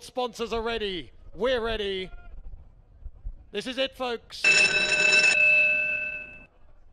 Sponsors are ready. We're ready. This is it, folks.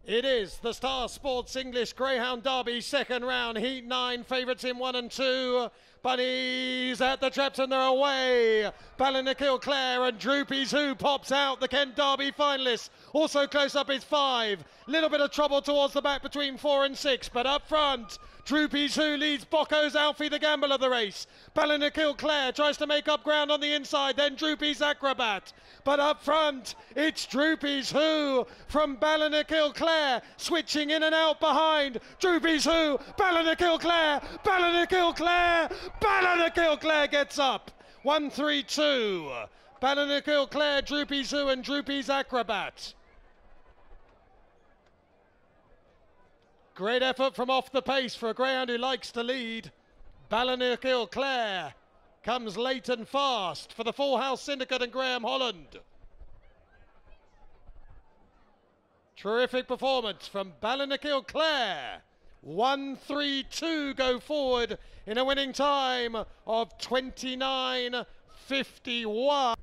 It is the Star Sports English Greyhound Derby, second round, Heat 9, favourites in 1 and 2. Bunnies at the traps and they're away. Ballinakil Clare and Droopy's Who pops out, the Kent Derby finalists. Also close up is 5. Little bit of trouble towards the back between 4 and 6, but up front, Droopy's Who leads Bocco's Alfie, the gamble of the race. Ballinakil Clare tries to make up ground on the inside, then Droopy's Acrobat. But up front, it's Droopy's Who from Ballinakil Clare, switching in and out behind. Droopy's Who, Ballinakil Clare, Ballinakil Clare, Ballinakil Clare gets up. 1 3 2. Ballinakil Clare, Droopy's Who, and Droopy's Acrobat. Great effort from off the pace for a greyhound who likes to lead. Ballinakil Clare comes late and fast for the Full House Syndicate and Graham Holland. Terrific performance from Ballinakil Clare. 1 3 2 go forward in a winning time of 29 51.